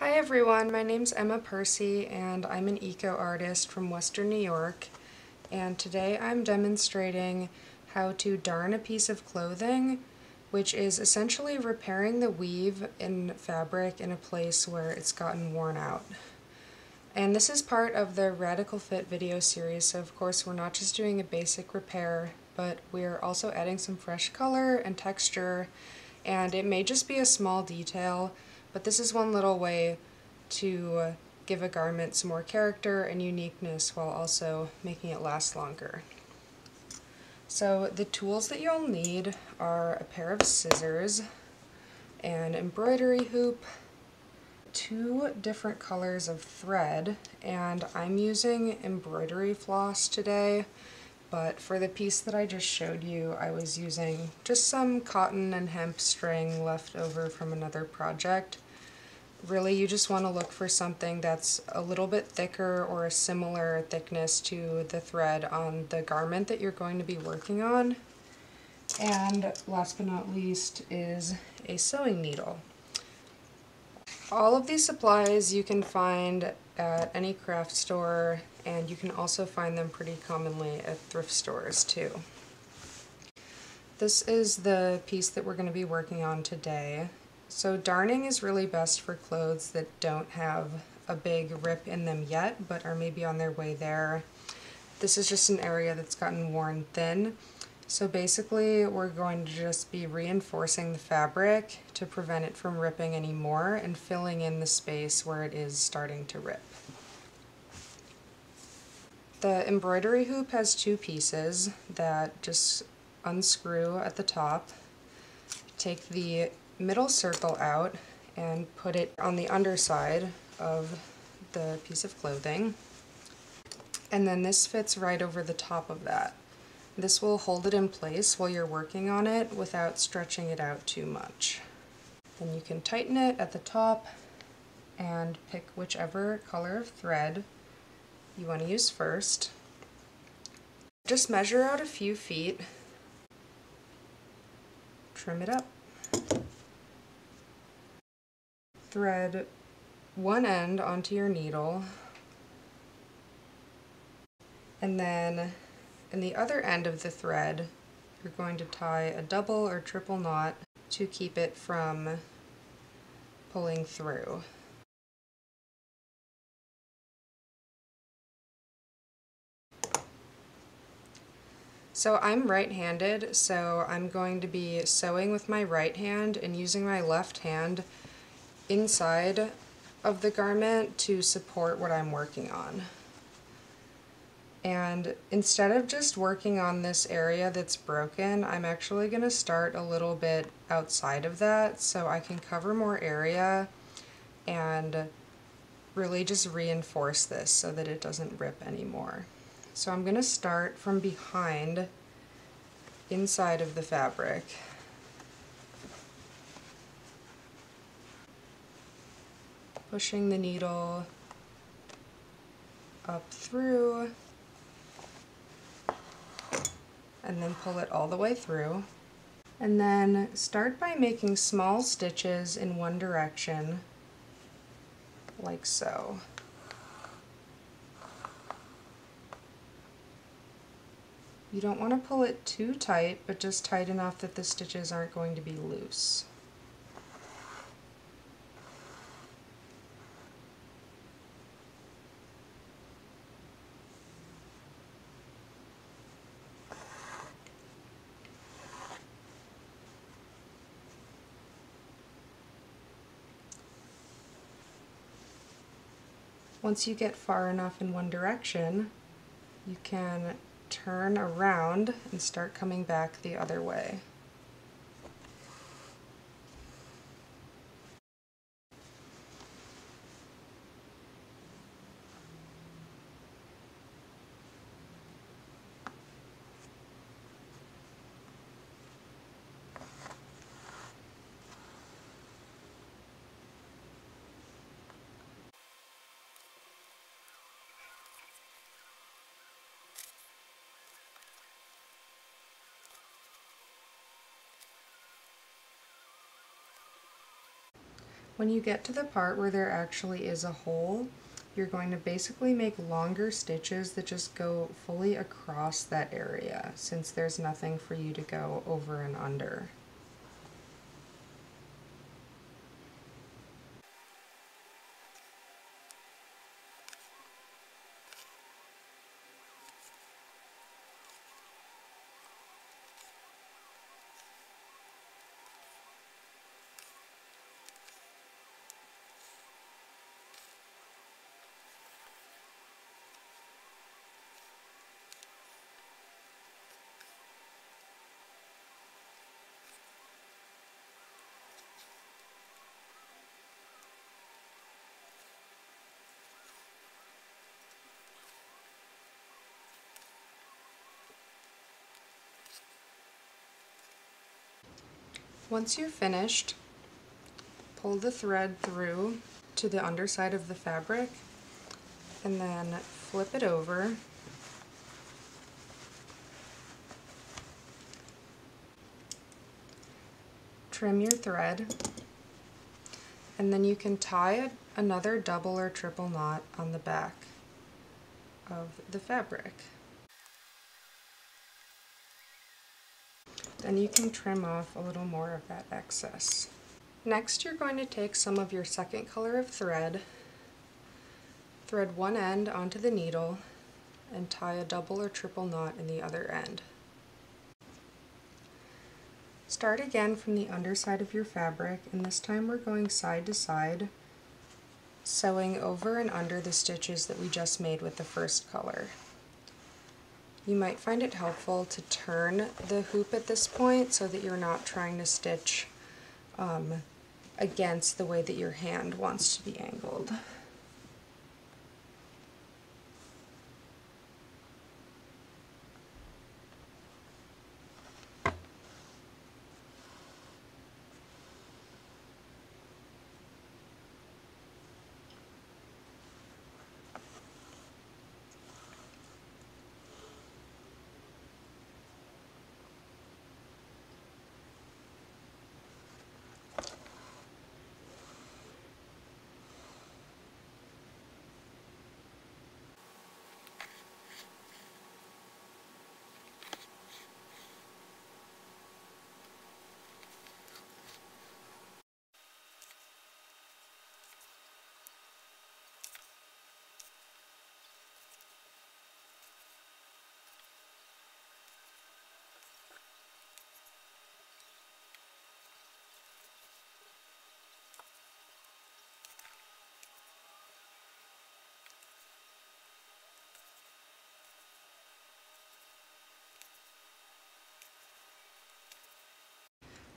Hi everyone, my name's Emma Percy and I'm an eco artist from Western New York. And today I'm demonstrating how to darn a piece of clothing which is essentially repairing the weave in fabric in a place where it's gotten worn out. And this is part of the Radical Fit video series, so of course we're not just doing a basic repair, but we're also adding some fresh color and texture, and it may just be a small detail, but this is one little way to uh, give a garment some more character and uniqueness while also making it last longer. So the tools that you'll need are a pair of scissors, an embroidery hoop, two different colors of thread, and I'm using embroidery floss today, but for the piece that I just showed you, I was using just some cotton and hemp string left over from another project. Really, you just want to look for something that's a little bit thicker or a similar thickness to the thread on the garment that you're going to be working on. And last but not least is a sewing needle. All of these supplies you can find at any craft store and you can also find them pretty commonly at thrift stores too. This is the piece that we're going to be working on today. So darning is really best for clothes that don't have a big rip in them yet, but are maybe on their way there. This is just an area that's gotten worn thin. So basically we're going to just be reinforcing the fabric to prevent it from ripping anymore and filling in the space where it is starting to rip. The embroidery hoop has two pieces that just unscrew at the top. Take the middle circle out and put it on the underside of the piece of clothing. And then this fits right over the top of that. This will hold it in place while you're working on it without stretching it out too much. Then you can tighten it at the top and pick whichever color of thread you want to use first. Just measure out a few feet, trim it up. thread one end onto your needle and then in the other end of the thread you're going to tie a double or triple knot to keep it from pulling through. So I'm right-handed, so I'm going to be sewing with my right hand and using my left hand inside of the garment to support what I'm working on. And instead of just working on this area that's broken, I'm actually going to start a little bit outside of that so I can cover more area and really just reinforce this so that it doesn't rip anymore. So I'm going to start from behind inside of the fabric pushing the needle up through and then pull it all the way through. And then start by making small stitches in one direction, like so. You don't want to pull it too tight, but just tight enough that the stitches aren't going to be loose. Once you get far enough in one direction, you can turn around and start coming back the other way. When you get to the part where there actually is a hole, you're going to basically make longer stitches that just go fully across that area since there's nothing for you to go over and under. Once you're finished, pull the thread through to the underside of the fabric and then flip it over trim your thread and then you can tie another double or triple knot on the back of the fabric. Then you can trim off a little more of that excess. Next you're going to take some of your second color of thread, thread one end onto the needle, and tie a double or triple knot in the other end. Start again from the underside of your fabric, and this time we're going side to side, sewing over and under the stitches that we just made with the first color. You might find it helpful to turn the hoop at this point so that you're not trying to stitch um, against the way that your hand wants to be angled.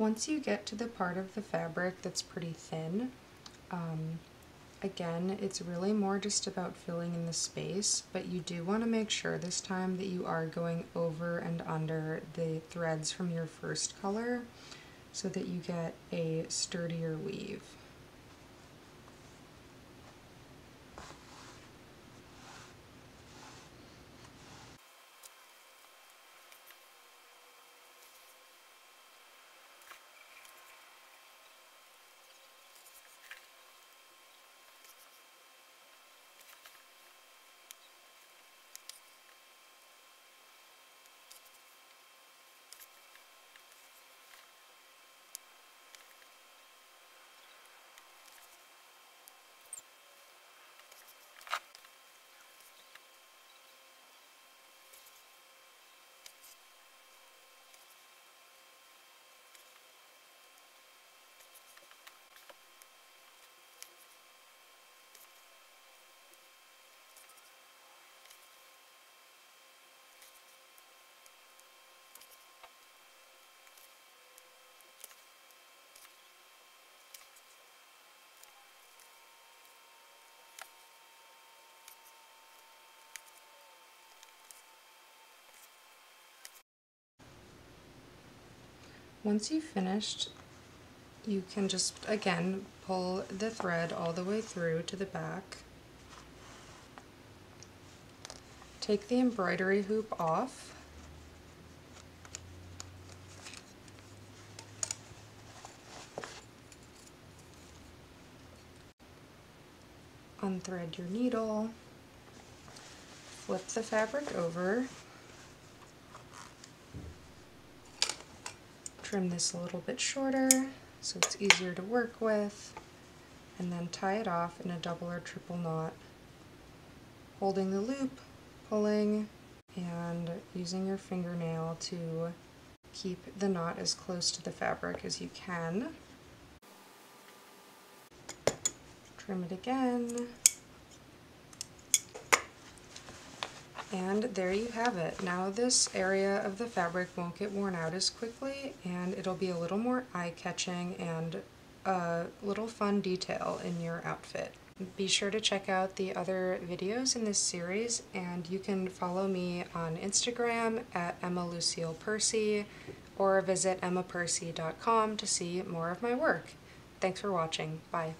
Once you get to the part of the fabric that's pretty thin, um, again, it's really more just about filling in the space, but you do want to make sure this time that you are going over and under the threads from your first color so that you get a sturdier weave. Once you've finished, you can just, again, pull the thread all the way through to the back. Take the embroidery hoop off. unthread your needle, flip the fabric over, trim this a little bit shorter so it's easier to work with, and then tie it off in a double or triple knot, holding the loop, pulling, and using your fingernail to keep the knot as close to the fabric as you can. Trim it again. And there you have it. Now this area of the fabric won't get worn out as quickly and it'll be a little more eye-catching and a little fun detail in your outfit. Be sure to check out the other videos in this series and you can follow me on Instagram at Emma Lucille Percy or visit emmapercy.com to see more of my work. Thanks for watching. Bye.